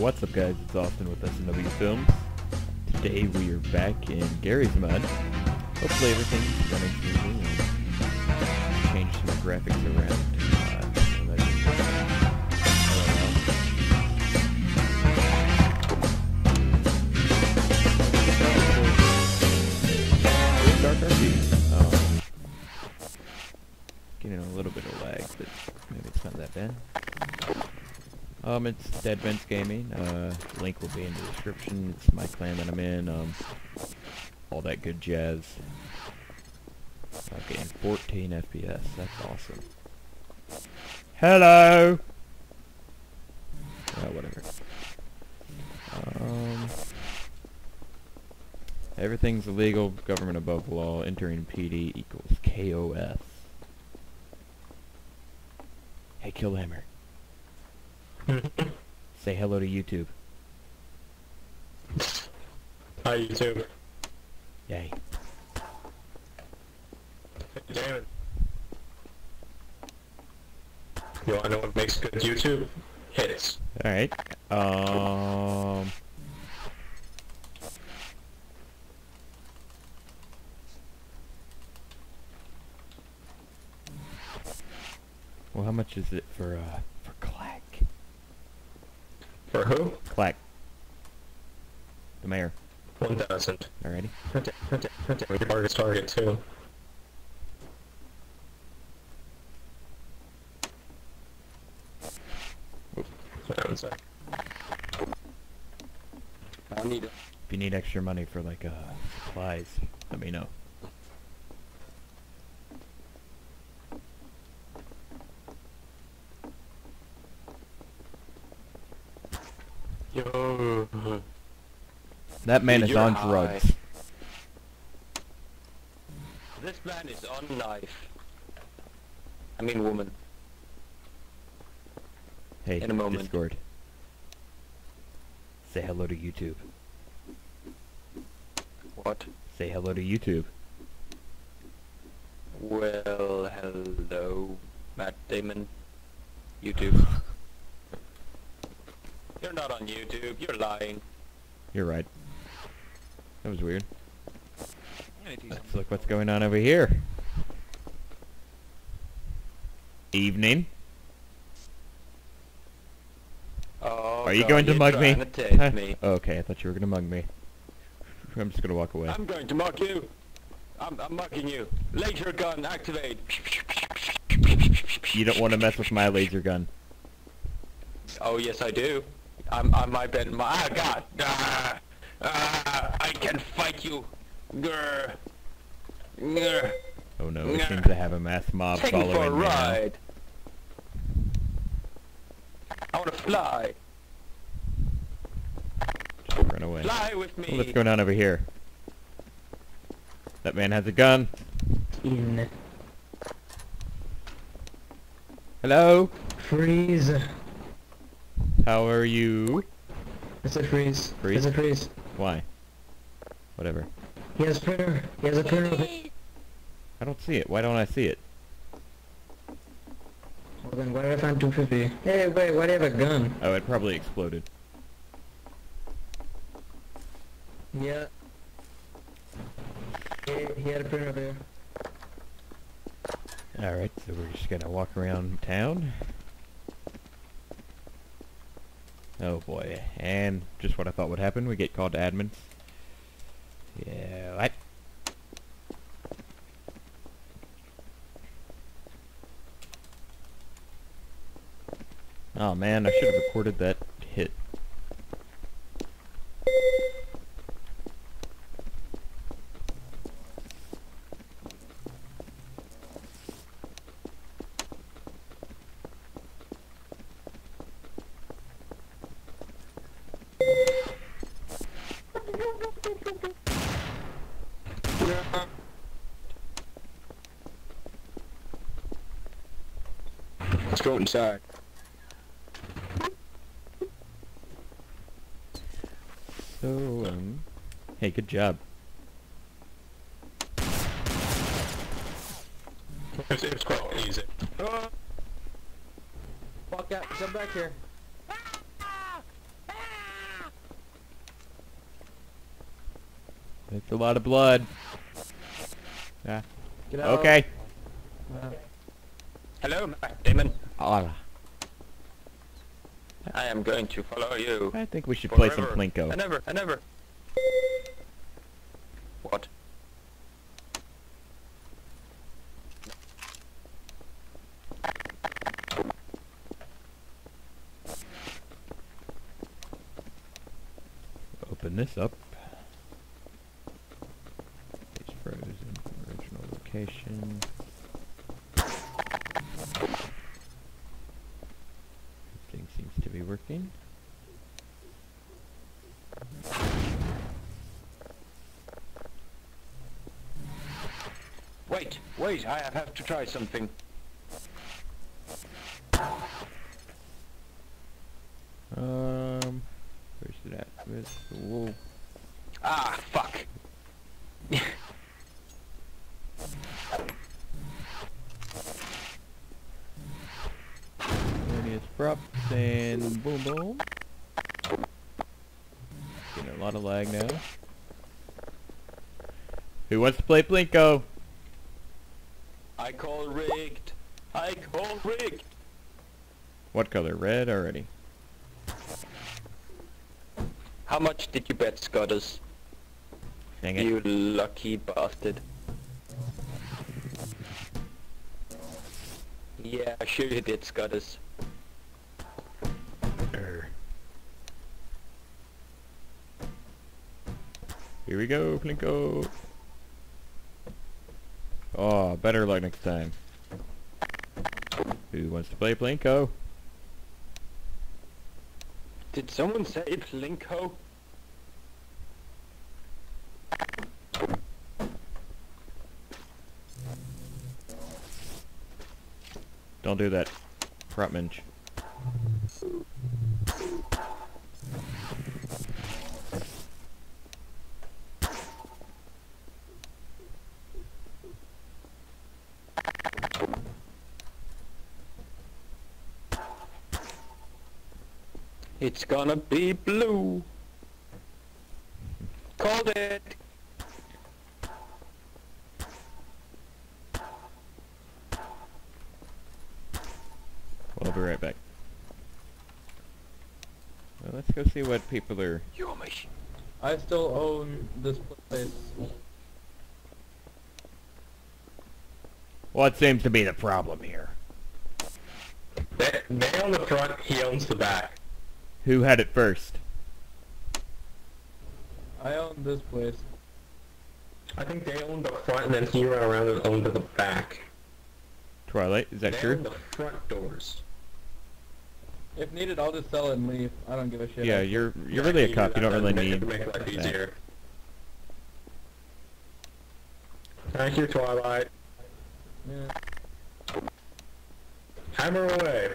What's up guys, it's Austin with SNW Films. Today we are back in Garry's Mod. Hopefully everything's running smoothly and changed some graphics around. Uh. Um, getting a little bit of lag, but maybe it's not that bad. Um, it's Dead Man's Gaming. Uh, link will be in the description. It's my clan that I'm in. Um, all that good jazz. Okay, and 14 FPS. That's awesome. Hello. Uh, whatever. Um, everything's illegal. Government above law. Entering PD equals KOS. Hey, Killhammer. Say hello to YouTube. Hi YouTube. Yay. Damn it. You wanna know what makes good YouTube? Hits. Alright. Um. Well, how much is it for, uh, for Clack? For who? Clack. The mayor. 1000. Alrighty. Your target's target too. One sec. I need If you need extra money for, like, uh, supplies, let me know. Yo. That man Dude, is on high. drugs. This man is on knife. I mean woman. Hey, In a moment. Discord. Say hello to YouTube. What? Say hello to YouTube. Well, hello, Matt Damon. YouTube. You're not on YouTube. You're lying. You're right. That was weird. Let's look what's going on over here. Evening. Oh, Are you God, going to mug me? trying to test Huh? me. Oh, okay, I thought you were gonna mug me. I'm just gonna walk away. I'm going to mug you. I'm, I'm mugging you. Laser gun activate. You don't want to mess with my laser gun. Oh yes, I do. I'm I might bet my ah God. Ah, ah, I can fight you. Grr. Grr. Oh no, it Nah. seems to have a mass mob Take me following for a me now. ride. I wanna fly. Just run away. Fly with me. What's going on over here? That man has a gun. in Hello? freeze. How are you? It's a freeze. Freeze? It's a freeze. Why? Whatever. He has printer. He has a printer. of it. I don't see it. Why don't I see it? Well then, why did I find 250? Hey, wait, why do you have a gun? Oh, it probably exploded. Yeah. He, he had a printer over there. Alright, so we're just gonna walk around town. Oh boy, and just what I thought would happen, we get called to admins. Yeah, what? Oh man, I should have recorded that side. So, um, hey, good job. It was, quite easy. Oh. Walk out, come back here. It's a lot of blood. Yeah. Okay. Uh, Hello, Damon. Ah, I am going to follow you. I think we should play some Plinko. I never, I never. What? Open this up. It's frozen from original location. Everything seems to be working. Wait, wait, I have to try something. Um, where's it at? Where's the wool? Ah, fuck. Ernie's props and boom boom. Getting a lot of lag now. Who wants to play Plinko. I call rigged. I call rigged. What color? Red already. How much did you bet, Scotters? Dang it. You lucky bastard. Yeah, sure you did, Scotters. Err. Here we go, Plinko. Oh, better luck next time. Who wants to play Plinko? Did someone say Plinko? Don't do that. Prop It's gonna be blue. Called it. We'll be right back. Well, let's go see what people are... Your machine. I still own this place. What seems to be the problem here? They, they own the front, he owns the back. Who had it first? I own this place. I think they owned the front and then he ran around and owned the back. Twilight, is that they true? own the front doors. If needed, I'll just sell it and leave. I don't give a shit. Yeah, you're you're Yeah, really a you cop. You do don't really make need it, make life that. easier. Thank you, Twilight. Yeah. Hammer away.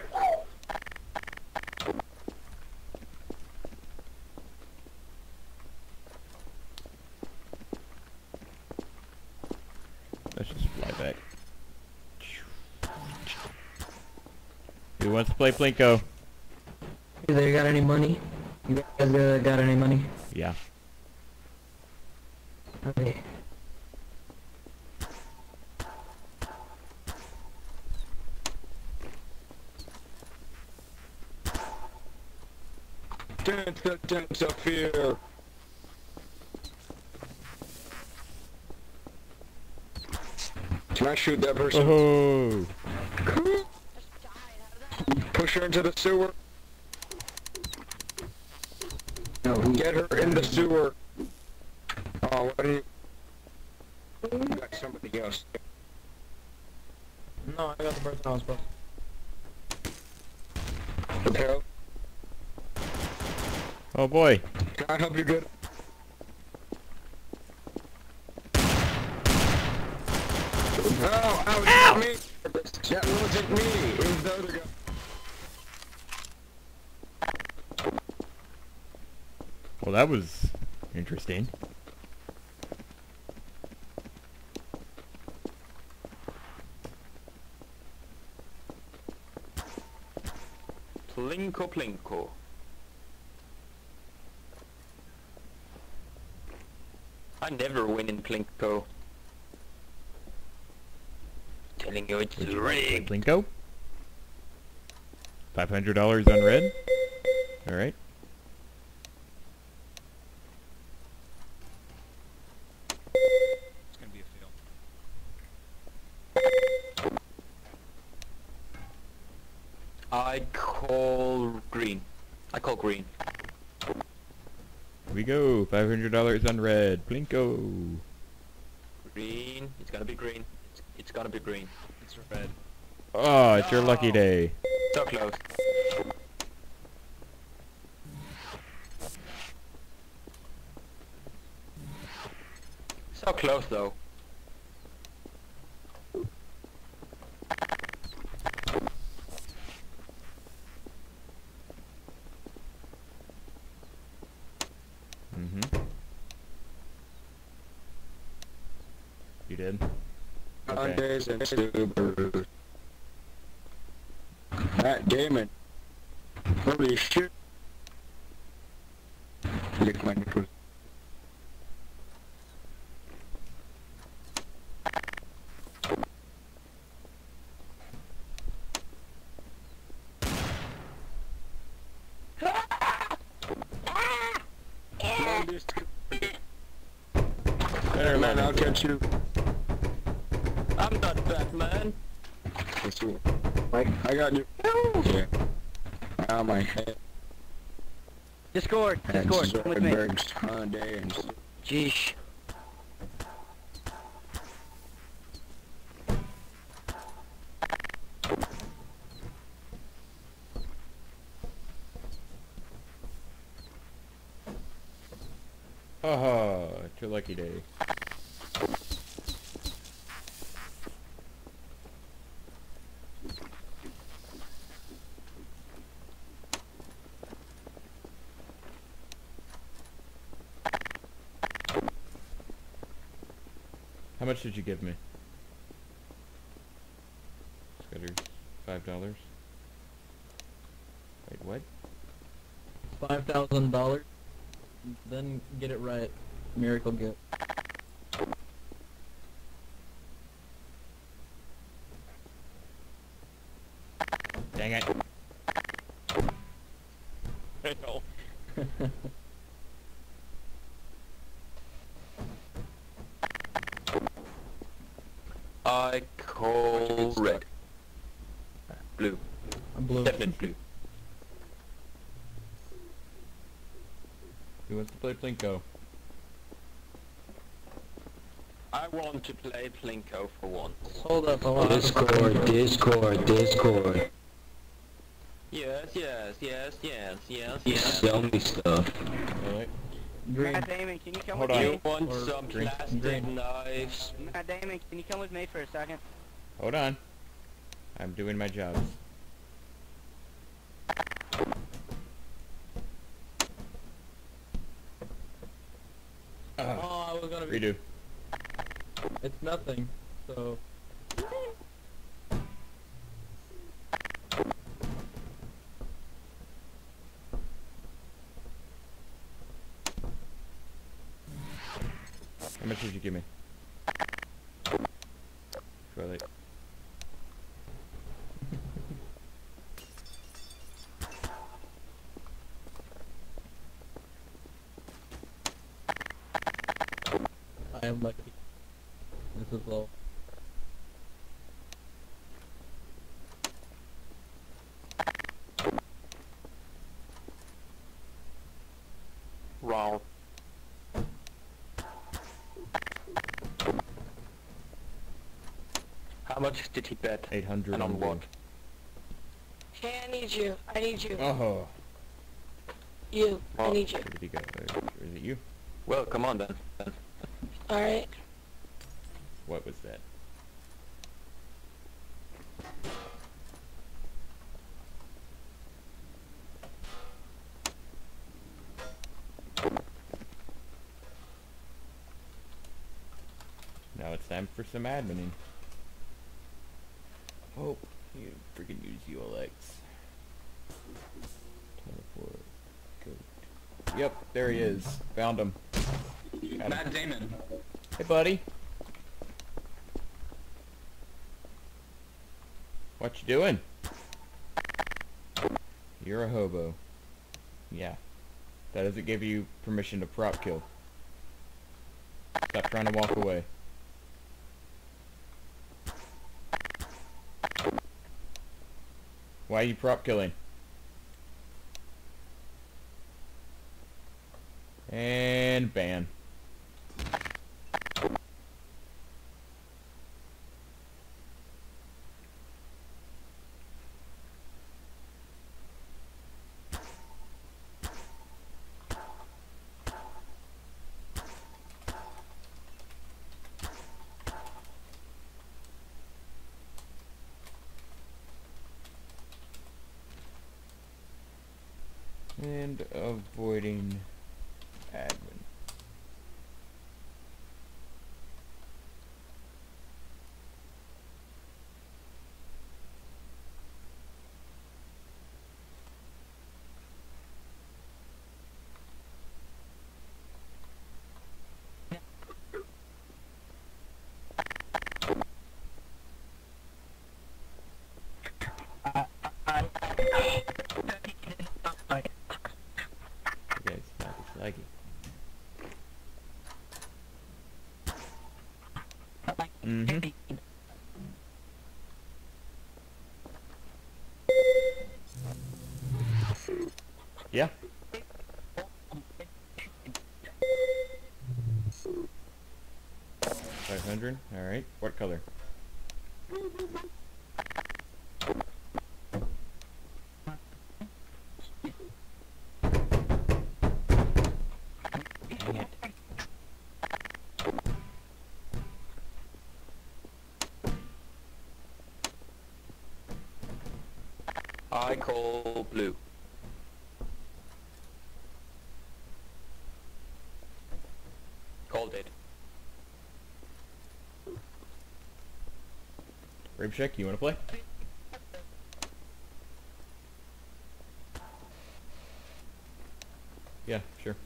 Let's just fly back. Who wants to play Plinko? You there got any money? You guys uh, got any money? Yeah. Okay. Dance the dance of fear. Can I shoot that person? Oh, Push her into the sewer. Get her in the sewer. Oh, what do you... You got somebody else. No, I got the person I was supposed Help. oh boy. Can I help you get... Oh, ow, Ow! me! That wasn't me! It was the other guy. Well, that was interesting. Plinko Plinko. I never win in Plinko. Telling you it's you rigged. Plinko? Five hundred dollars on red. All right. It's gonna be a fail. I call green. I call green. Here we. Five hundred dollars on red. Plinko. Green. It's gonna be green. It's, it's gonna be green. It's red. Oh, it's your lucky day. So close. So close though. Mm-hmm. You did? Mondays and Subarus. Matt Damon. Holy shit. Lick my nipples. Better man, I'll catch you. I'm not Batman. Catch you. Mike? I got you. Yeah. On my head. Discord, And Discord, come with me. Zoidberg's Hyundai and Jeesh. Oh, it's your lucky day. How much did you give me? Five dollars. Wait, what? Five thousand dollars. Then get it right. Miracle gift. Dang it. Fail. I call red. Blue. I'm blue. Definite blue. Who wants to play Plinko? I want to play Plinko for once. Hold up, hold on. Discord, Discord, Discord. Yes, yes, yes, yes, yes, yes. Sell me stuff. Alright. Green. Matt Damon, can you come Hold with on. You want Or some green. plastic Green. knives? Matt Damon, can you come with me for a second? Hold on. I'm doing my jobs. Ugh, Oh, I was gonna be. redo. It's nothing. So. How much did you give me? Twilight. I am lucky. This is low. Wrong. How much did he bet? 800 And on on what? Hey, I need you. I need you. Oh, You. I Oh. need you. where did he go? Or, or is it you? Well, come on then. then. Alright? What was that? Now it's time for some admining. Oh, you freaking use ULX. Teleport. Go. Yep, there he is. Found him. Matt Damon. Hey, buddy. What you doing? You're a hobo. Yeah. That doesn't give you permission to prop kill. Stop trying to walk away. Why are you prop killing? And ban. And avoiding admin. You guys not as laggy. Mm-hmm. Yeah. Five hundred. All right. What color? Dang it. I blue. Called it. Rape check. You want to play? Yeah, sure.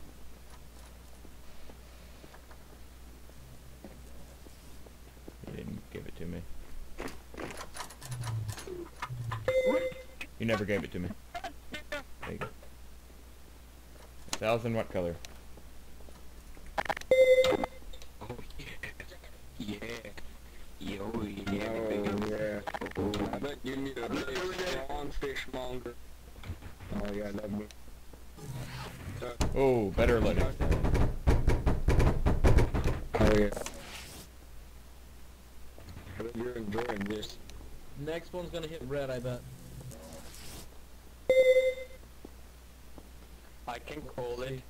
You didn't give it to me. You never gave it to me. There you go. A thousand what color? Yeah. Yo, yeah. Oh, yeah. I bet you need a big strong fishmonger. Oh, yeah, that would... Oh, better let it. Oh, yeah. I bet you're enjoying this. Next one's gonna hit red, I bet. I can call it.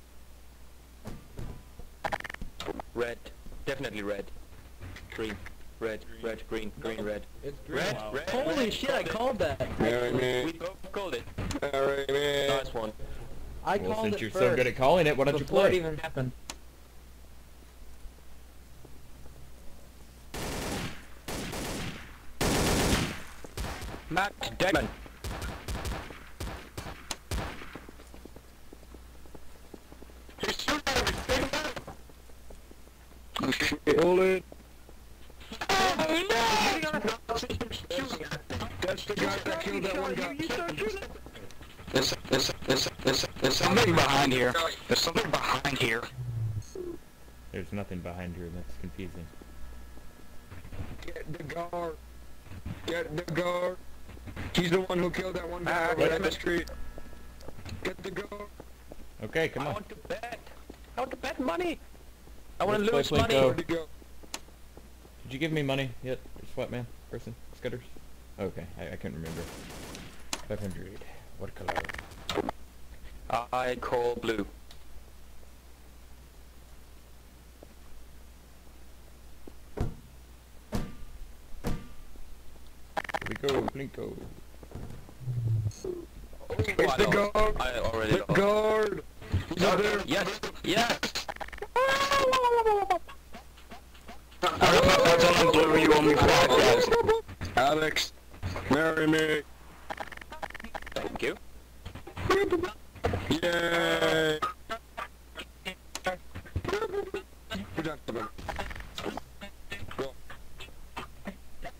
Red. Definitely red. Green. Red, red, green, green, red. It's green. Red, Wow. red, Holy red, shit, I called called that. Alright, it. We man. both called it. Alright, man. Nice one. I Well, called since it you're first. so good at calling it, why don't you before it play? even happened. Matt Damon. Hold it. That's the guy that killed that one guy. There's, there's, there's, there's, there's something behind here. There's something behind here. There's nothing behind here. That's confusing. Get the guard. Get the guard. He's the one who killed that one guy Ah, over damn the street. Get the guard. Okay, come I on. want to bet. I want to bet money. I want to lose money. Plinko. Where'd he go? Did you give me money yet, Sweatman person? Scutters? Okay, I, I can't remember. 500. What color? I call blue. We go, Plinko. It's oh, I the guard. I already The guard. He's up there. Yes, yes. All I'm doing. You owe me five thousand. Alex, marry me. Thank you.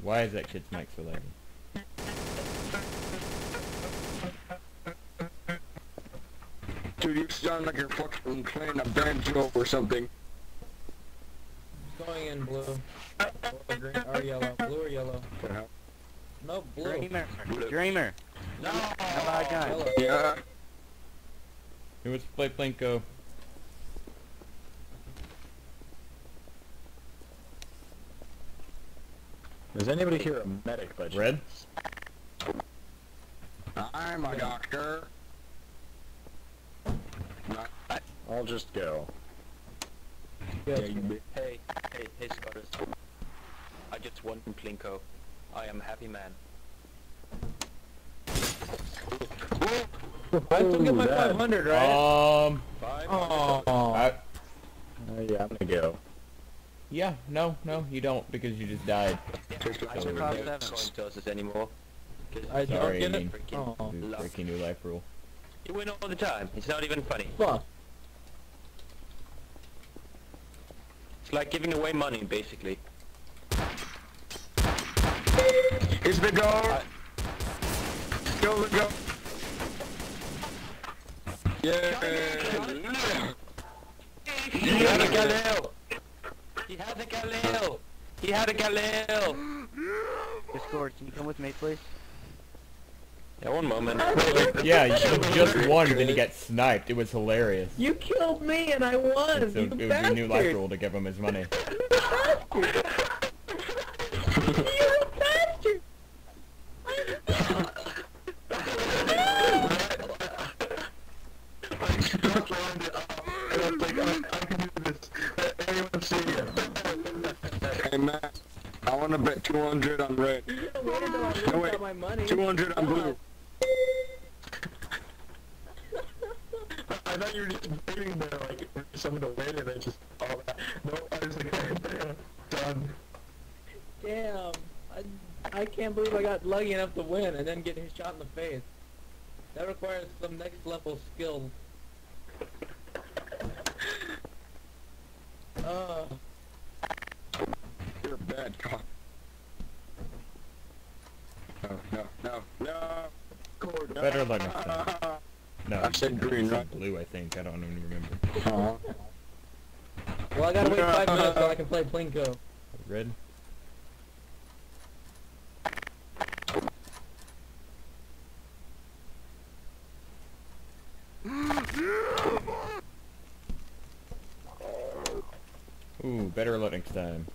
Why is that kid's mic so loud? Dude, you sound like you're fucking playing a banjo or something. Going in blue. Or green or yellow. Blue or yellow. No, blue. Dreamer. Dreamer. No! How about Yeah. Who wants to play Plinko? Is anybody here a medic by? Red? I'm a doctor. I'll just go. Yeah, Hey, hey, hey, Scotus. I just won from Plinko. I am a happy man. I still get my that- 500, right? Um, Oh. I, Uh, yeah, I'm gonna go. yeah, no, no, you don't because you just died. Just I like don't Top know seven. coin tosses anymore. 'Cause I don't Sorry, get I it. mean- freaking Oh. Dude, breaking new life rule. You win all the time. It's not even funny. Fuck. It's like giving away money, basically. It's the goal. Go, the go. Yeah. He had a Galil! He had a Galil! He had a Galil! Discord, can you come with me, please? Yeah, one moment. Yeah, you just won, then you got sniped. It was hilarious. You killed me and I won. So you it was a new life rule to give him his money. You're a bastard. Hey, Matt. I want to bet 200 on red. You don't wait until I lose No, wait. all my money. 200 on blue. I thought you were just waiting there, like, for someone to win and then just all that. No, I was like, damn, done. Damn. I, I can't believe I got lucky enough to win and then get shot in the face. That requires some next level skill. Uh, You're a bad cop. No, no, no, no. Cord. Better luck next time. No, I said green, you right? Blue, I think. I don't even remember. Uh-huh. well, I gotta wait five minutes so I can play Plinko. Red? Ooh, better luck next time.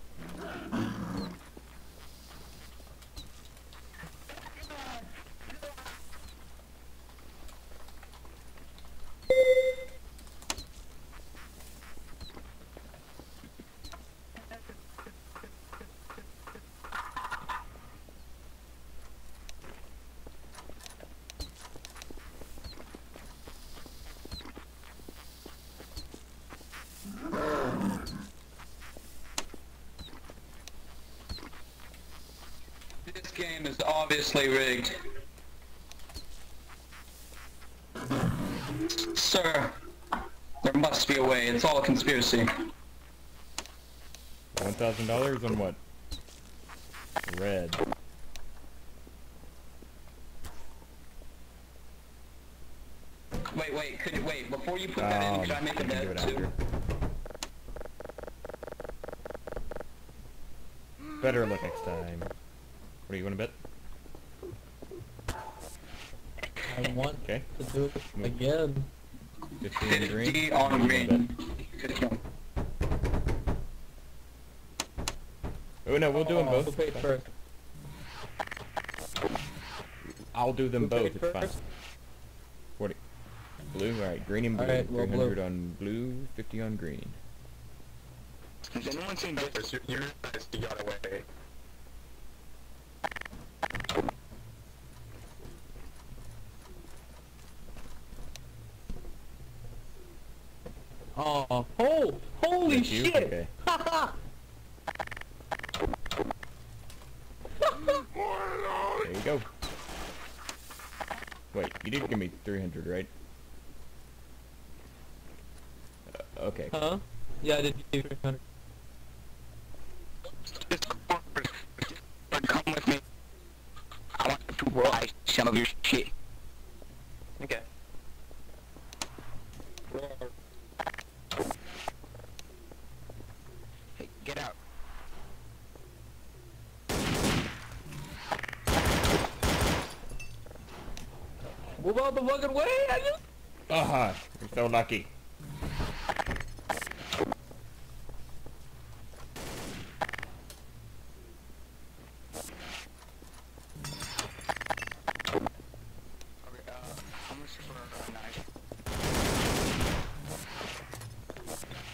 This game is obviously rigged. Sir, there must be a way. It's all a conspiracy. One thousand dollars on what? Red. Wait, wait, could you wait before you put that in? Um, Could I make a we can do bet too? Better luck next time. What do you want to bet? I want Okay. to do it again. 50 on green. D What on do you wanna green. Kill. bet? Oh no, we'll do them Oh, both. Who paid first? I'll do them Who both. It's fine. Forty. Blue. All right. Green and blue. Alright, well, blue. 300 on blue, 50 on green. Has anyone seen this? You, you realize you got away. you? Shit. Okay. there you go. Wait, you did give me 300, right? Uh, okay. Huh? Yeah, I did give you 300. Come with me. I want to buy some of your shit. Move out the fucking way! I just... Aha! You're so lucky. Uh, how much for a knife?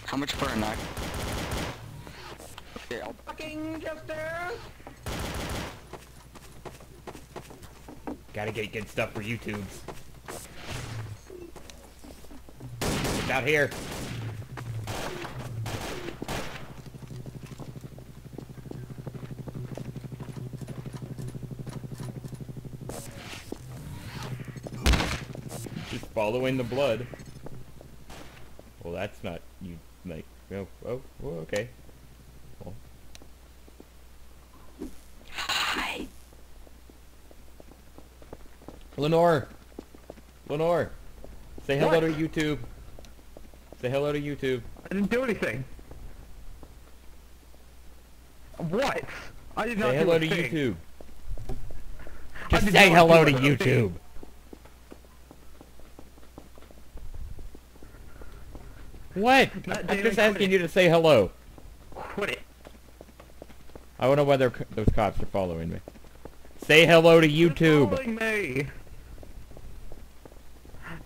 How much for a knife? Okay, I'll Fucking justice! Gotta get good stuff for YouTubes. Out here. Just following the blood. Well, that's not you. Like, oh, oh, oh okay. Well, Lenore! Lenore! Say hello What? to YouTube. Say hello to YouTube. I didn't do anything. What? I did not Say do hello to thing. YouTube. Just say hello to thing. YouTube. What? Not I'm just asking you to say hello. Quit it. I wonder whether those cops are following me. Say hello to YouTube.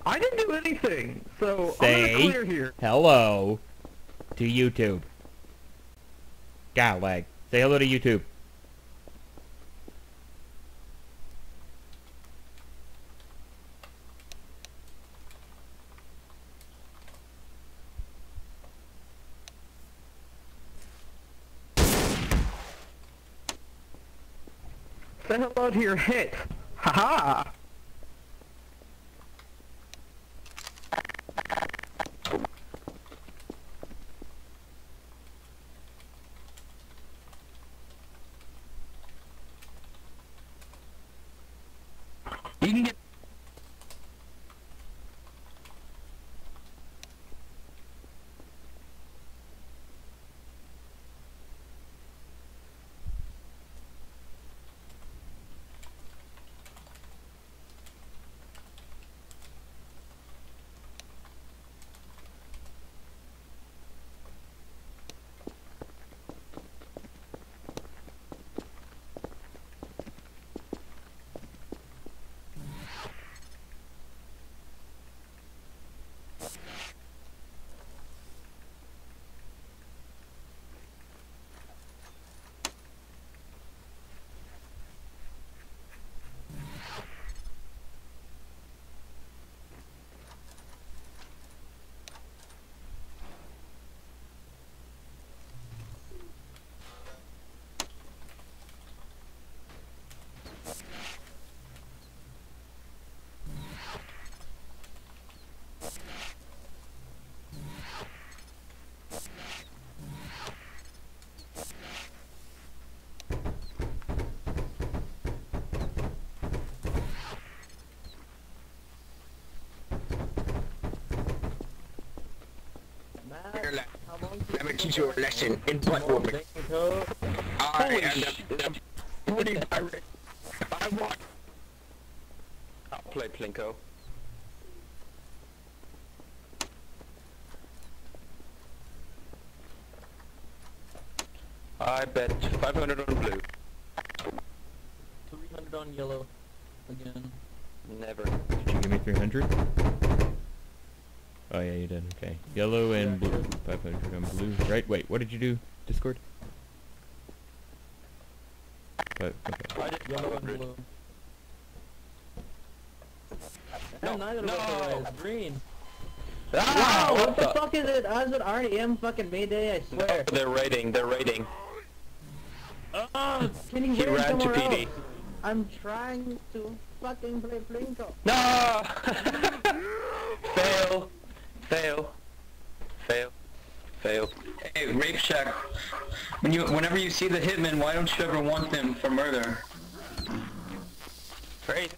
I didn't do anything, so I'm Say clear here. hello to YouTube. God lag. Say hello to YouTube. Say hello to your hit. Haha. Let, let me teach you a lesson in butt warming. I am the, the pretty pirate. If I want... I'll play Plinko. I bet 500 on blue. 300 on yellow. Again. Never. Did you give me 300? Oh yeah, you did. Okay. Yellow and blue. 500 on blue. Right? Wait, what did you do? Discord? But, okay. I did Yellow and blue. No, neither no. of us are green. Ah, wow, what the fuck is it? How's it REM fucking Mayday? I No, swear. they're raiding, they're raiding. Oh, can you He raid ran to PD. else? I'm trying to fucking play Plinko. No! Fail. Fail. Fail. Fail. Hey, Rape Shack. When you, whenever you see the hitman, why don't you ever want them for murder? Crazy.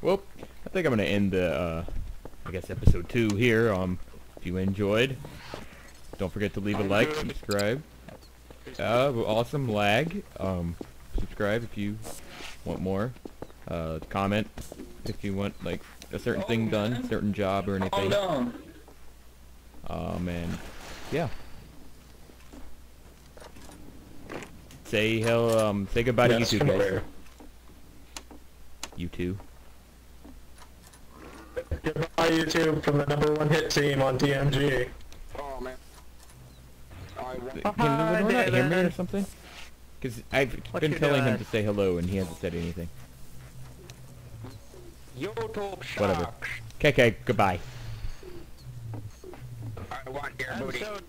Well, I think I'm gonna end the, uh, I guess episode two here. Um, if you enjoyed, don't forget to leave a like, subscribe. Uh, awesome lag. Um, subscribe if you want more. Uh, comment if you want like a certain thing done, certain job or Calm anything. down. Um, and yeah. Say hello. Um, say goodbye Yes, to YouTube two from guys. where? You two. Goodbye, YouTube, from the number one hit team on DMG. Oh man. I want Can Lenore not hear me or something? Because I've What been you telling him to say hello and he hasn't said anything. YouTube Whatever. sharks. KK, goodbye. I want your booty. Episode